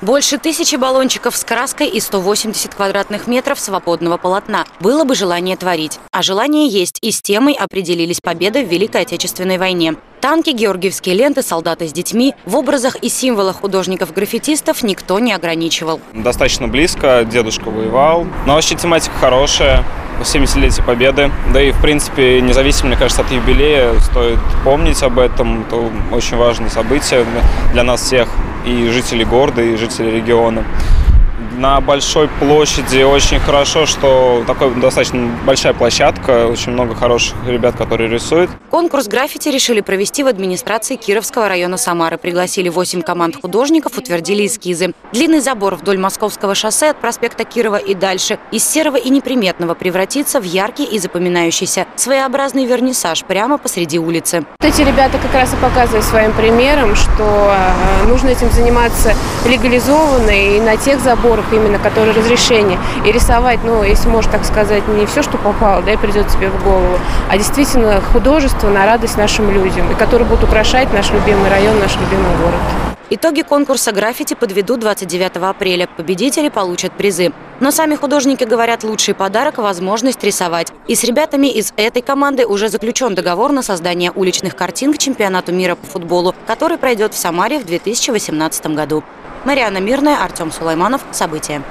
Больше тысячи баллончиков с краской и 180 квадратных метров свободного полотна. Было бы желание творить. А желание есть, и с темой определились победы в Великой Отечественной войне. Танки, георгиевские ленты, солдаты с детьми. В образах и символах художников-граффитистов никто не ограничивал. Достаточно близко, дедушка воевал. Но вообще тематика хорошая. 70-летие Победы. Да и, в принципе, независимо, мне кажется, от юбилея, стоит помнить об этом. Это очень важное событие для нас всех, и жителей города, и жителей региона на большой площади очень хорошо, что такой достаточно большая площадка, очень много хороших ребят, которые рисуют. Конкурс граффити решили провести в администрации Кировского района Самары. Пригласили 8 команд художников, утвердили эскизы. Длинный забор вдоль Московского шоссе от проспекта Кирова и дальше из серого и неприметного превратится в яркий и запоминающийся своеобразный вернисаж прямо посреди улицы. Эти ребята как раз и показывают своим примером, что э, нужно этим заниматься легализованно и на тех заборах, именно, который разрешение. И рисовать, ну, если можно так сказать, не все, что попало, да, и придет тебе в голову, а действительно художество на радость нашим людям, и которые будут украшать наш любимый район, наш любимый город. Итоги конкурса граффити подведут 29 апреля. Победители получат призы. Но сами художники говорят, лучший подарок – возможность рисовать. И с ребятами из этой команды уже заключен договор на создание уличных картин к чемпионату мира по футболу, который пройдет в Самаре в 2018 году. Мариана Мирная, Артем Сулайманов. События.